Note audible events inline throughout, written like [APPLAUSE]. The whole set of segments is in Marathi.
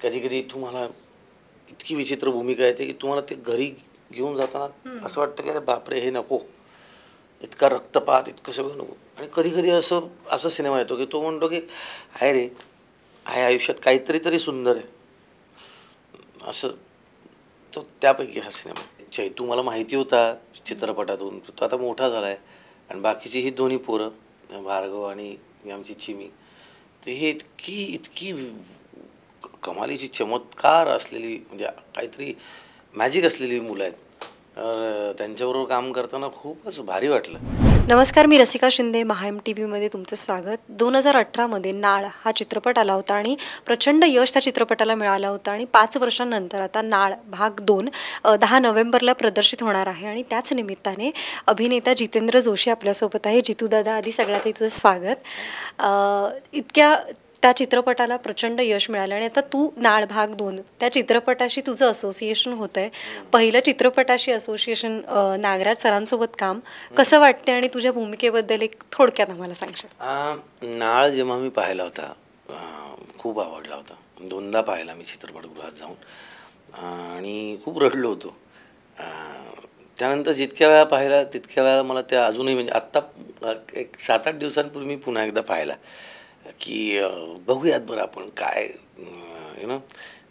कधी कधी तुम्हाला इतकी विचित्र भूमिका येते की तुम्हाला ते घरी घेऊन जाताना असं वाटतं की अरे बापरे हे नको. इतका रक्तपात इतकं सगळं नको. आणि कधी कधी असं असा सिनेमा येतो की तो म्हणतो की आहे रे आहे आयुष्यात काहीतरी तरी सुंदर आहे. असं तो त्यापैकी हा सिनेमा. चैतू मला माहिती होता चित्रपटातून. तो आता मोठा झाला आहे आणि बाकीची ही दोन्ही पोरं भार्गव आणि आमची चिमी तर हे इतकी इतकी कमालीची चमत्कार असलेली म्हणजे काहीतरी मॅजिक असलेली मुलं आहेत. तर त्यांच्याबरोबर काम करताना खूपच भारी वाटलं. नमस्कार मी रसिका शिंदे महाएम टी व्हीमध्ये तुमचं स्वागत. दोन हजार अठरामध्ये नाळ हा चित्रपट आला होता आणि प्रचंड यश त्या चित्रपटाला मिळाला होता आणि पाच वर्षांनंतर आता नाळ भाग दोन दहा नोव्हेंबरला प्रदर्शित होणार आहे आणि त्याच निमित्ताने अभिनेता जितेंद्र जोशी आपल्यासोबत आहे. जितू दादा आधी सगळ्यात तुझं स्वागत. इतक्या त्या चित्रपटाला प्रचंड यश मिळालं आणि आता तू नाळ भाग दोन त्या चित्रपटाशी तुझं असोसिएशन होतं आहे पहिलं चित्रपटाशी असोसिएशन नागराज सरांसोबत काम. कसं वाटते आणि तुझ्या भूमिकेबद्दल एक थोडक्यात आम्हाला सांगशील नाळ जेव्हा मी पाहिला होता खूप आवडला होता. दोनदा पाहिला मी चित्रपटगृहात जाऊन. आणि खूप रडलो होतो. त्यानंतर जितक्या वेळा पाहिला तितक्या वेळा मला त्या अजूनही म्हणजे आत्ता एक सात आठ दिवसांपूर्वी मी पुन्हा एकदा पाहिला. की बघूयात बरं आपण काय यु नो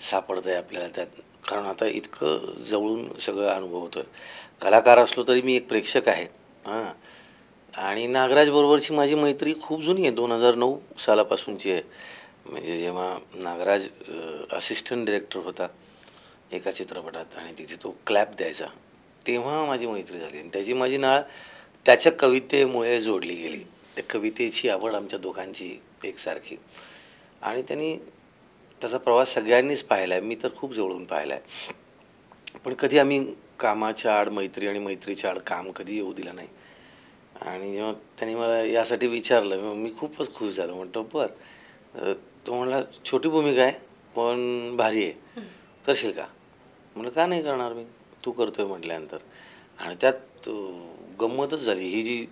सापडतं आहे आपल्याला त्यात. कारण आता इतकं जवळून सगळं अनुभव होतो आहे कलाकार असलो तरी मी एक प्रेक्षक आहे हां. आणि नागराज बरोबरची माझी मैत्री खूप जुनी आहे दोन हजार नऊ सालापासूनची आहे. म्हणजे जेव्हा नागराज असिस्टंट डिरेक्टर होता एका चित्रपटात आणि तिथे तो क्लॅप द्यायचा तेव्हा माझी मैत्री झाली. आणि त्याची माझी नाळ त्याच्या कवितेमुळे जोडली गेली. त्या कवितेची आवड आमच्या दोघांची एकसारखी. आणि त्यांनी त्याचा प्रवास सगळ्यांनीच पाहिला आहे मी तर खूप जवळून पाहिला आहे पण कधी आम्ही कामाच्या आड मैत्री आणि मैत्रीच्या आड काम कधी येऊ दिलं नाही. आणि जेव्हा त्यांनी मला यासाठी विचारलं मी खूपच खुश झालो. म्हणतो बर तो म्हणला छोटी भूमिका आहे पण भारी आहे. करशील का? म्हणलं का नाही करणार मी? तू करतोय म्हटल्यानंतर. आणि त्यात गंमतच झाली. ही जी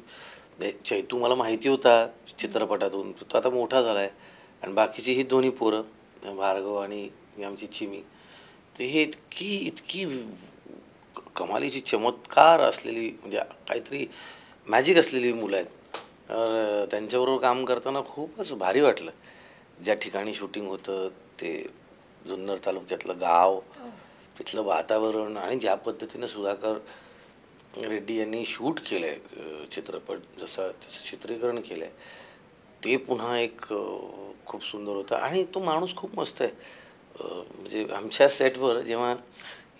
चैतू मला माहिती होता चित्रपटातून. तो आता मोठा झाला आहे आणि बाकीची ही दोन्ही पोरं भार्गव आणि ही आमची चिमी तर हे इतकी इतकी कमालीची चमत्कार असलेली म्हणजे काहीतरी मॅजिक असलेली मुलं आहेत. तर त्यांच्याबरोबर काम करताना खूपच भारी वाटलं. ज्या ठिकाणी शूटिंग होतं ते जुन्नर तालुक्यातलं गाव तिथलं वातावरण आणि ज्या पद्धतीनं सुधाकर रेड्डी यांनी शूट केलं आहे चित्रपट जसं त्याचं चित्रीकरण केलं आहे ते पुन्हा एक खूप सुंदर होतं. आणि तो माणूस खूप मस्त आहे. म्हणजे आमच्या सेटवर जेव्हा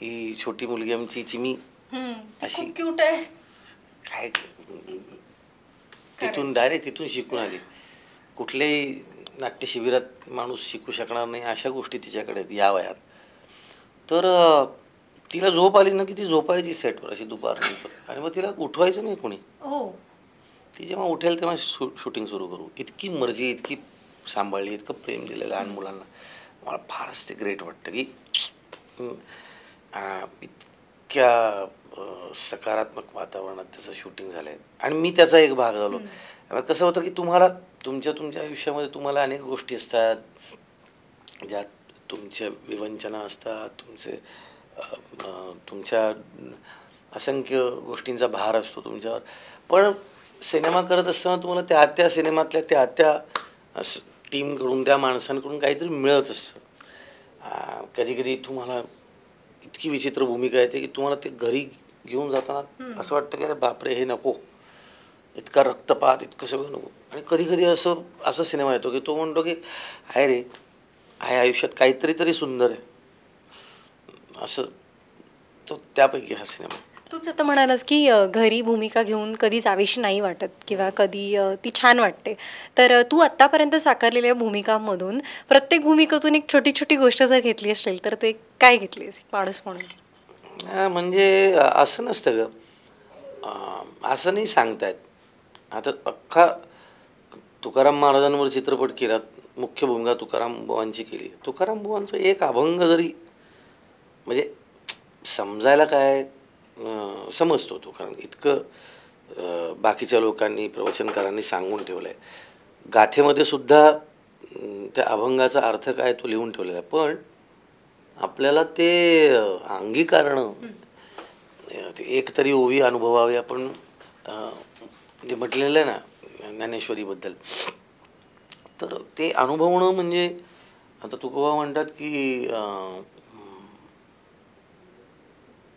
ही छोटी मुलगी आमची चिमी अशी क्यूट आहे. काय तिथून डायरेक्ट तिथून शिकून आली. कुठल्याही नाट्य शिबिरात माणूस शिकू शकणार नाही अशा गोष्टी तिच्याकडे या वयात. तर तिला झोप आली ना की ती झोपायची सेटवर अशी दुपारनंतर [LAUGHS] आणि मग तिला उठवायचं नाही कोणी. हो. ती जेव्हा उठेल तेव्हा शू शूटिंग सुरू करू. इतकी मर्जी इतकी सांभाळली इतकं प्रेम दिलं लहान मुलांना. मला फारच ते ग्रेट वाटतं की इतक्या सकारात्मक वातावरणात त्याचं शूटिंग झालं आहे आणि मी त्याचा एक भाग झालो. कसं होतं की तुम्हाला तुमच्या तुमच्या आयुष्यामध्ये तुम्हाला अनेक गोष्टी असतात. ज्यात तुमच्या विवंचना असतात तुमचे तुमच्या असंख्य गोष्टींचा भार असतो तुमच्यावर. पण सिनेमा करत असताना तुम्हाला त्या त्या सिनेमातल्या त्या त्या टीमकडून त्या माणसांकडून काहीतरी मिळत असतं. कधी कधी तुम्हाला इतकी विचित्र भूमिका येते की तुम्हाला ते घरी घेऊन जाताना असं वाटतं की अरे बापरे हे नको. इतका रक्तपात इतकं सगळं नको. आणि कधी कधी असं असा सिनेमा येतो की तो म्हणतो की आहे रे आहे आयुष्यात काहीतरी तरी सुंदर आहे. असं तो त्यापैकी हा सिनेमा. तूच आता म्हणालास की घरी भूमिका घेऊन कधी जावीशी नाही वाटत किंवा कधी ती छान वाटते. तर तू आत्तापर्यंत साकारलेल्या भूमिकांमधून प्रत्येक भूमिकेतून एक छोटी छोटी गोष्ट जर घेतली असेल तर ते काय घेतलीस एक माणूस म्हणून. म्हणजे असं नसतं ग. असं नाही सांगतायत. आता अख्खा तुकाराम महाराजांवर चित्रपट केला मुख्य भूमिका तुकाराम बुवांची केली. तुकाराम बुवांचा एक अभंग जरी म्हणजे समजायला काय समजतो तो. कारण इतकं बाकीच्या लोकांनी प्रवचनकारांनी सांगून ठेवलं आहे गाथेमध्ये सुद्धा त्या अभंगाचा अर्थ काय तो लिहून ठेवलेला आहे. पण आपल्याला ते अंगीकारणं एक तरी ओवी अनुभवावी आपण जे म्हटलेलं आहे ना ज्ञानेश्वरीबद्दल. तर ते अनुभवणं म्हणजे आता तुकोबा म्हणतात की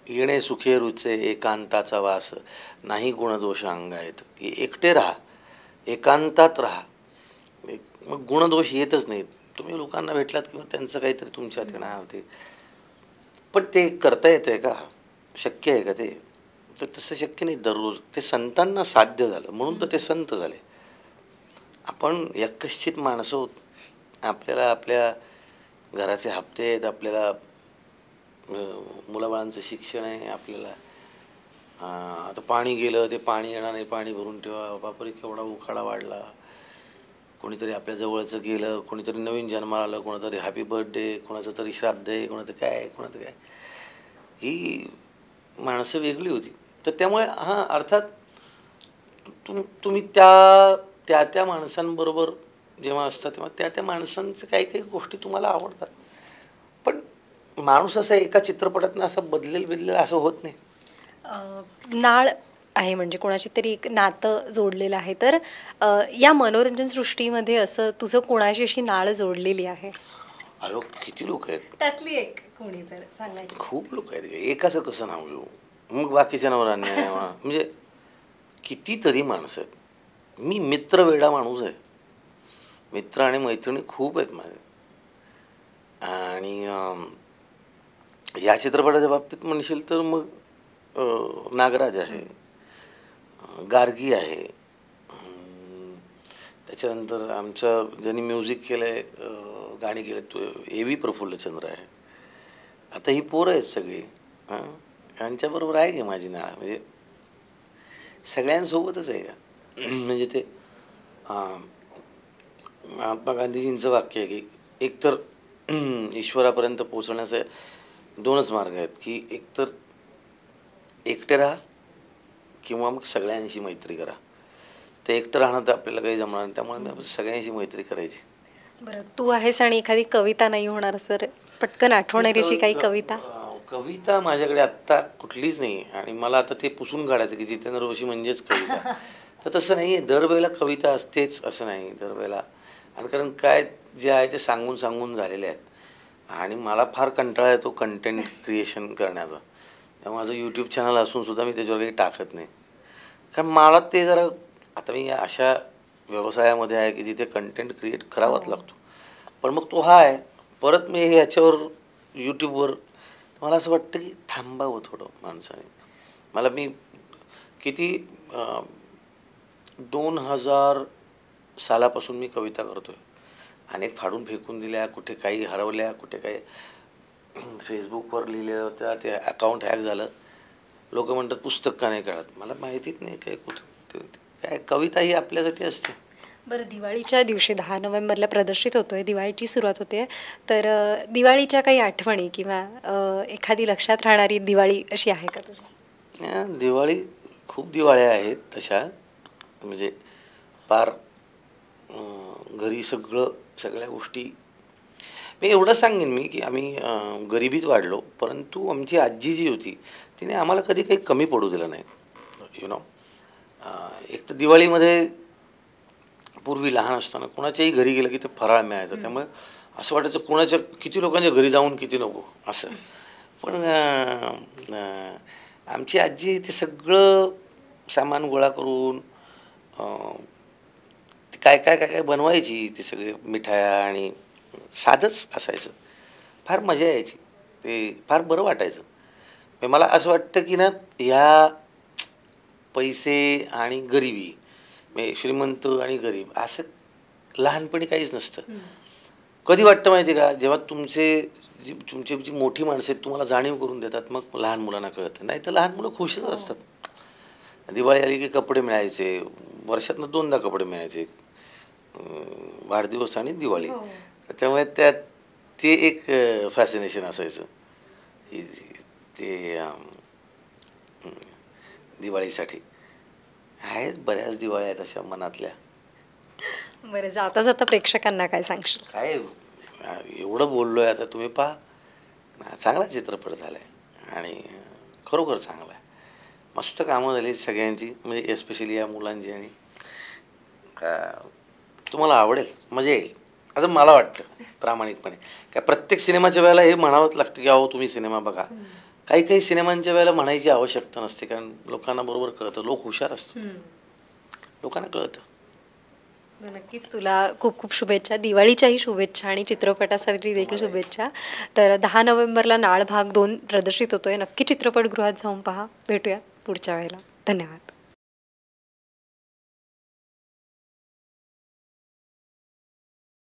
येणे सुखे रुचे एकांताचा वास. नाही गुणदोष अंग आहेत. की एकटे राहा. एकांतात राहा. एक- मग गुणदोष येतच नाहीत. तुम्ही लोकांना भेटलात किंवा त्यांचं काहीतरी तुमच्यात येणार ते. पण ते करता येतं आहे का? शक्य आहे का ते? तर तसं शक्य नाही. दररोज ते संतांना साध्य झालं. म्हणून तर ते संत झाले. आपण यकश्चित माणसं आपल्याला आपल्या घराचे हप्ते आहेत. आपल्याला मुलाबाळांचं शिक्षण आहे आपल्याला. आता पाणी गेलं ते पाणी येणार नाही पाणी भरून ठेवा. बापरे केवढा उखाडा वाढला. कोणीतरी आपल्या जवळचं गेलं कोणीतरी नवीन जन्माला आलं कोणातरी हॅपी बर्थडे कोणाचं तरी श्राद्ध आहे कोणाचं काय कोणाचं काय. ही माणसं वेगळी होती. तर त्यामुळे हां अर्थात तुम तुम्ही त्या त्या त्या माणसांबरोबर जेव्हा असता तेव्हा त्या त्या माणसांचं काही काही गोष्टी तुम्हाला आवडतात. माणूस असा एका चित्रपटातनं असं बदलेल बदलेल असं होत नाही. नाळ आहे म्हणजे कोणाची तरी एक नातं जोडलेलं आहे. तर या मनोरंजन सृष्टीमध्ये असं तुझं कोणाशी अशी नाळ जोडलेली आहे? अहो किती लोक आहेत? त्यातली एक कोणी जर सांगायची. खूप लोक आहेत एकाचं कसं नाव घेऊ? मग बाकीच्या म्हणा. म्हणजे कितीतरी माणसं आहेत. मी मित्र वेडा माणूस आहे. मित्र आणि मैत्रिणी खूप आहेत माझे. आणि या चित्रपटाच्या बाबतीत म्हणशील तर मग नागराज आहे गार्गी आहे. त्याच्यानंतर आमचं ज्यांनी म्युझिक केलं आहे गाणी केले तो ए व्ही प्रफुल्लचंद्र आहे. आता ही पोरं आहेत सगळी हां यांच्याबरोबर आहे की माझी नाळ? म्हणजे सगळ्यांसोबतच आहे का? म्हणजे ते महात्मा गांधीजींचं वाक्य आहे की एकतर ईश्वरापर्यंत पोचण्याचं दोनच मार्ग आहेत की एकतर एकटे राहा किंवा मग सगळ्यांशी मैत्री करा. ते एकटं राहणं तर आपल्याला काही जमणार नाही. त्यामुळे मी सगळ्यांशी मैत्री करायची. बरं तू आहेस आणि एखादी कविता नाही होणार सर. पटकन आठवणारी अशी काही कविता. कविता माझ्याकडे आत्ता कुठलीच नाही आणि मला आता ते पुसून काढायचं की जितेंद्र जोशी म्हणजेच कविता. [LAUGHS] तर तसं नाही आहे दरवेळेला कविता असतेच असं नाही. दरवेळेला आणि कारण काय जे आहे ते सांगून सांगून झालेले आहेत. आणि मला फार कंटाळा येतो कंटेंट क्रिएशन करण्याचा. त्यामुळे माझं यूट्यूब चॅनल असून सुद्धा मी त्याच्यावर काही टाकत नाही. कारण मला ते जरा आता मी अशा व्यवसायामध्ये आहे की जिथे कंटेंट क्रिएट करावाच लागतो. पण मग तो हा आहे. परत मी हे ह्याच्यावर यूट्यूबवर मला असं वाटतं की थांबावं थोडं माणसाने. मला मी किती दोन हजार सालापासून मी कविता करतो आहे अनेक फाडून फेकून दिल्या कुठे काही हरवल्या कुठे काही [CLEARS THROAT] फेसबुकवर लिहिल्या होत्या ते अकाउंट हॅक झालं. लोक म्हणतात पुस्तक का नाही कळत मला माहितीच नाही काय कुठं काय कविता ही आपल्यासाठी असते. बरं दिवाळीच्या दिवशी दहा नोव्हेंबरला प्रदर्शित होतोय दिवाळीची सुरुवात होते. तर दिवाळीच्या काही आठवणी किंवा एखादी लक्षात राहणारी दिवाळी अशी आहे का तुझी? या, दिवाळी खूप दिवाळ्या आहेत तशा म्हणजे पार अं, घरी सगळं सगळ्या गोष्टी. मी एवढं सांगेन मी की आम्ही गरिबीत वाढलो परंतु आमची आजी जी होती तिने आम्हाला कधी काही कमी पडू दिलं नाही. यु नो एक तर दिवाळीमध्ये पूर्वी लहान असताना कुणाच्याही घरी गेलं की ते फराळ मिळायचं. त्यामुळे असं वाटायचं कुणाच्या किती लोकांच्या घरी जाऊन किती नको असं. पण आमची आजी ते सगळं सामान गोळा करून काय काय काय काय बनवायची ते सगळे मिठाया आणि साधंच असायचं. फार मजा यायची. ते फार बरं वाटायचं. म्हणजे मला असं वाटतं की ना ह्या पैसे आणि गरिबी म्हणजे श्रीमंत आणि गरीब असं लहानपणी काहीच नसतं. कधी वाटतं माहिती आहे का? जेव्हा तुमचे जी तुमची जी मोठी माणसं आहेत तुम्हाला जाणीव करून देतात मग लहान मुलांना कळतं. नाही तर लहान मुलं खुशच असतात. दिवाळी आली की कपडे मिळायचे. वर्षातनं दोनदा कपडे मिळायचे. वाढदिवस आणि दिवाळी. हो. त्यामुळे त्यात ते एक फॅसिनेशन असायचं. की ते दिवाळीसाठी. आहेत बऱ्याच दिवाळ्या आहेत अशा मनातल्या. बरं जाता जाता प्रेक्षकांना काय सांगशील? काय एवढं बोललोय आता तुम्ही पहा. चांगला चित्रपट झाला आहे आणि खरोखर चांगला आहे. मस्त कामं झाली सगळ्यांची म्हणजे एस्पेशली या मुलांची आणि तुम्हाला आवडेल मजा येईल. असं मला वाटतं प्रामाणिकपणे. काय प्रत्येक सिनेमाच्या वेळेला हे म्हणावंच लागतं की अहो तुम्ही सिनेमा बघा. काही काही सिनेमांच्या वेळेला म्हणायची आवश्यकता नसते कारण लोकांना बरोबर कळतं. लोक हुशार असतो लोकांना कळतं. नक्कीच तुला खूप खूप शुभेच्छा. दिवाळीच्याही शुभेच्छा आणि चित्रपटासाठी देखील शुभेच्छा. तर दहा नोव्हेंबरला नाळ भाग दोन प्रदर्शित होतोय. नक्की चित्रपटगृहात जाऊन पहा. भेटूया पुढच्या वेळेला. धन्यवाद.